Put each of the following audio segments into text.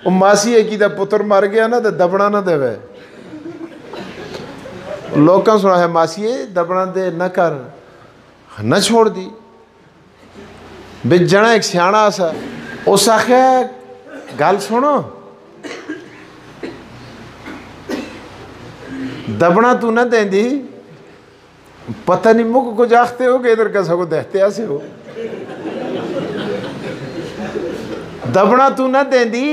ਉਹ ਮਾਸੀ ਏਕੀ ਦਾ ਪੁੱਤਰ ਮਰ ਗਿਆ ਨਾ ਤੇ ਦਬਣਾ ਨਾ ਦੇਵੇ ਲੋਕਾਂ ਸੁਣਾ ਹੈ ਮਾਸੀਏ ਦਬਣਾ ਦੇ ਨਾ ਕਰ ਨਾ ਛੋੜ ਦੀ ਵਿੱਚ ਜਣਾ ਇੱਕ ਸਿਆਣਾ ਸਾ ਉਸ ਆਖਿਆ ਗੱਲ ਸੁਣੋ दबना तू न देंदी पता नहीं मुख को जागते हो कि इधर कैसा को देखते ऐसे हो दबना तू न देंदी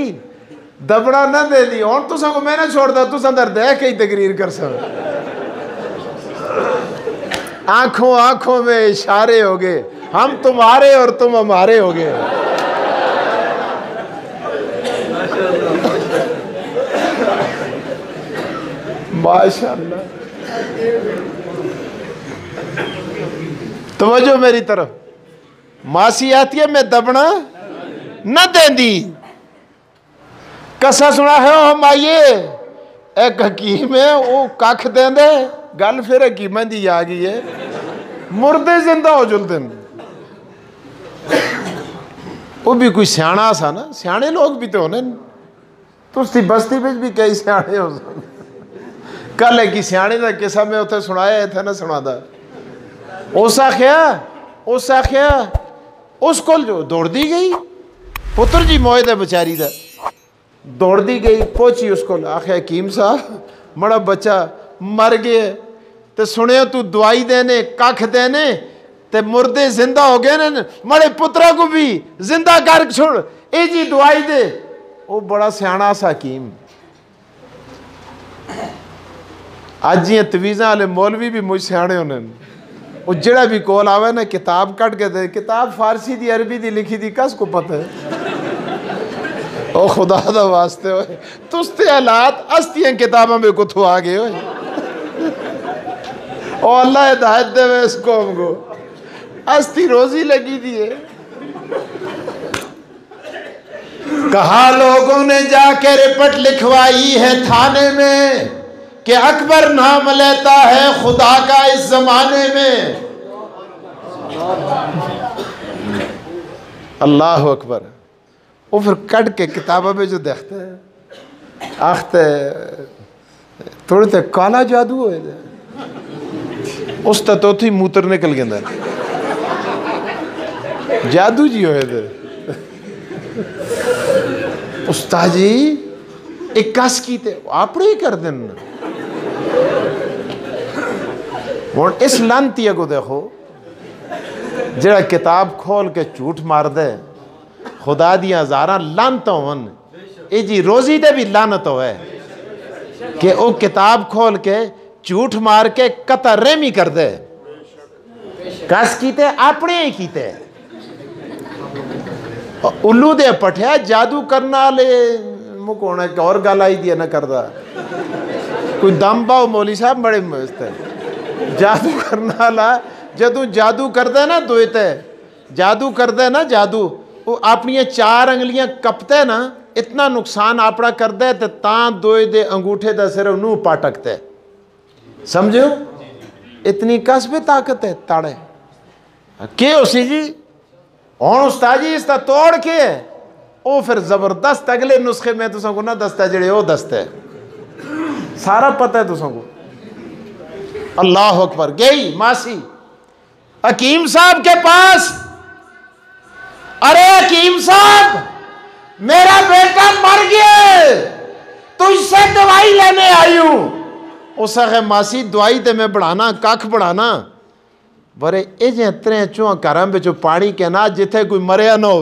दबना न दी और तुसा को मैं ना छोड़ता तुसा अंदर देख के ही तकरीर कर सक। आँखों आँखों में इशारे हो गए। हम तुम्हारे और तुम हमारे हो गए। माशाल्लाह। तवज्जो मेरी तरफ़। मासी आती है, मैं दबना न देंदी। कसा सुना है हम आइए एक हकीम है वो कख देंदे गल फिर हकीम दी आ गई है मुर्दे ज़िंदा हो जुलते वो भी कोई सियाणा सा ना सियाणे लोग भी तो होने तुसी बस्ती में भी कई सियाणे हो सकते कल एक सियाने का किस्सा मैं उत्थे सुनाया इतने ना सुना उस आख्या उस आख्या उस को जो दौड़ती गई पुत्र जी मोए दे दौड़ दी गई, पहुँची उसको आख हकीम साहब, मड़ा बच्चा मर गए तो सुने तू दवाई देने, कख देने, ते मुर्दे ज़िंदा हो गए ने, मड़े पुत्रा को भी ज़िंदा कर छोड़, ए दवाई दे। वो बड़ा सियाना सा हकीम। अज ये तवीजा वाले मौलवी भी मुझ सियाने उन्होंने वो जड़ा भी कोल आवे ना, किताब कट के दे। किताब फारसी दी, अरबी दी लिखी दी, कस को पता है? ਉਹ ਖੁਦਾ ਦਾ ਵਾਸਤੇ ਹੋਏ ਤੁਸਤੇ ਹਾਲਾਤ ਅਸਤੀਆਂ ਕਿਤਾਬਾਂ ਮੇ ਕੁਥੋਂ ਆ ਗਏ ਹੋਏ ਉਹ ਅੱਲਾ ਹਦਾਇਤ ਦੇਵੇ ਇਸ ਕੌਮ को अस्ती रोजी लगी दी है कहा लोगों ने जाके रिपट लिखवाई है थाने में कि अकबर नाम लेता है खुदा का इस जमाने में अल्लाह अकबर वो फिर कट के किताबों में जो देखते हैं। आखते, थोड़े तो काला जादू दे। उस तो तोथी मूत्र निकल गया जादू जी होए दे। उस्ताद जी की आपने ही कर देना। हूँ इस लानती को देखो, जरा किताब खोल के झूठ मार दे। खुदा दिया हजारा लानत होवन ये जी रोजी दे भी लानत हो कि वो किताब खोल के, झूठ मार के कतर रेमी कर दे। कस कीते अपने ही कीते। उल्लू दे पठिया जादू करने वाले मुक होना और गल आई दी ना करदा। कोई दम पाओ मौली साहब, बड़े मस्त है। जादू करने वाला जदू जादू करता ना दोते जादू करता ना, जादू। वो अपन चार अंगलियाँ कपता ना इतना नुकसान अपना करता है तो दोए दे अंगूठे का सिर नूह पाटकता है समझो इतनी कसबे ताकत है ताड़े के उसी जी हूँ उस्ताद जी इसका तोड़ के है वो फिर ज़बरदस्त अगले नुस्खे में तुसा को ना दसता जेड़े वो दसता है सारा पता है तुसा को अल्लाह अकबर गई मासी हकीम साहब के पास अरे हकीम साहब, मेरा बेटा मर गया तो इससे दवाई लेने आई हूँ। उस आखे, मासी, दवाई तो मैं बढ़ाना कख बढ़ाना। बरे ये जे त्रे चो घर बिचो पानी के ना जिथे कोई मरिया ना हो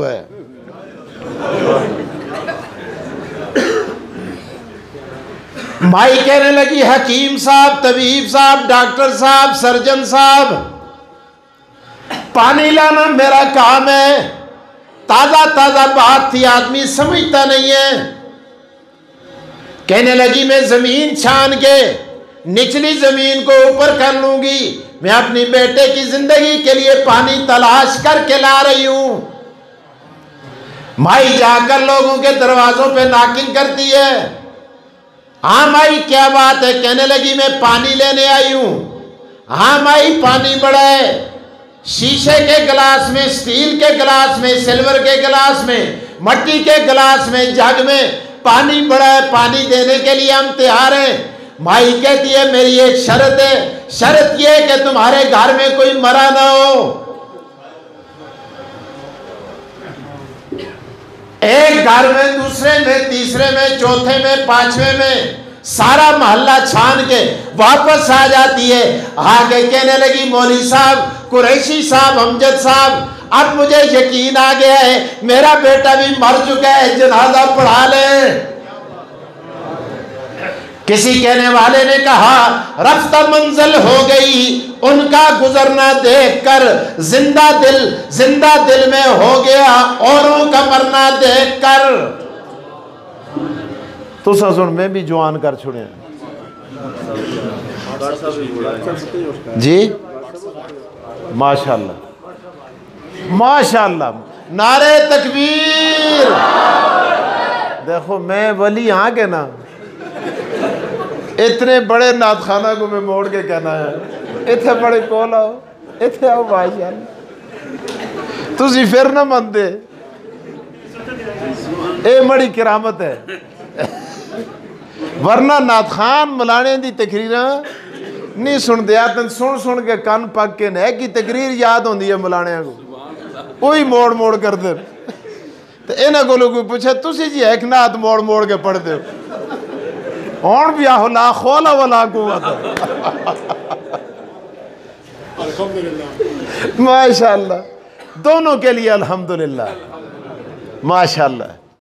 माई कहने लगी, हकीम साहब, तबीब साहब, डॉक्टर साहब, सर्जन साहब, पानी लाना मेरा काम है। ताज़ा ताज़ा बात थी, आदमी समझता नहीं है। कहने लगी, मैं ज़मीन छान के निचली ज़मीन को ऊपर कर लूँगी। मैं अपनी बेटे की ज़िंदगी के लिए पानी तलाश करके ला रही हूँ। माई जाकर लोगों के दरवाजों पे नाकिंग करती है। हाँ माई, क्या बात है? कहने लगी, मैं पानी लेने आई हूँ। हाँ माई, पानी बड़ा है। शीशे के गिलास में, स्टील के गिलास में, सिल्वर के गिलास में, मट्टी के गिलास में, जग में पानी बड़ा है, पानी देने के लिए हम तैयार हैं। माई कहती है, मेरी एक शर्त है, शर्त यह है कि तुम्हारे घर में कोई मरा ना हो। एक घर में, दूसरे में, तीसरे में, चौथे में, पांचवे में, सारा मोहल्ला छान के वापस आ जाती है। आगे कहने लगी मौली साहब कुरैशी साहब हमजद साहब अब मुझे यकीन आ गया है मेरा बेटा भी मर चुका है जनाजा पढ़ा ले। किसी कहने वाले ने कहा रफ्ता मंजिल हो गई उनका गुजरना देखकर ज़िंदा दिल ज़िंदा दिल में हो गया औरों का मरना देखकर। तो सुन मैं भी जवान कर छुड़े जी? माशाल्लाह। माशाल्लाह। नारे तकबीर। देखो, मैं वली आ के ना। इतने बड़े नाथखाना को मैं मोड़ के कहना है। इतने बड़े कोल आओ। इतने आओ भाईजान तुम फिर ना मनते ये बड़ी करामत है। वरना नाथ खान मलाने की तकरीर नहीं सुन दिया तेन सुन सुन के कन पक के न की तकरीर याद होती है मलाने को। वही मोड़ मोड़ कर दे तो इन्होंने को कोई पूछे तुम जी एक नाथ मोड़ मोड़ के पढ़ते हो? हूँ भी आहो, ला खोला वाला कुत माशाल्लाह, दोनों के लिए अल्हम्दुलिल्लाह। माशाल्लाह।